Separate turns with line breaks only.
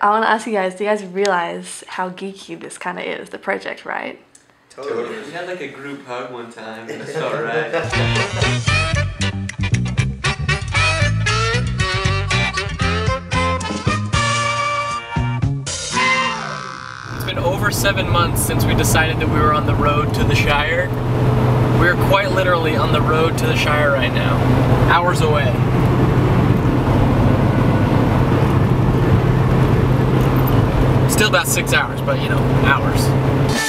I want to ask you guys: Do you guys realize how geeky this kind of is, the project, right?
Totally.
We had like a group hug one time. It felt right.
It's been over seven months since we decided that we were on the road to the Shire. We're quite literally on the road to the Shire right now, hours away. Still about six hours, but you know, hours.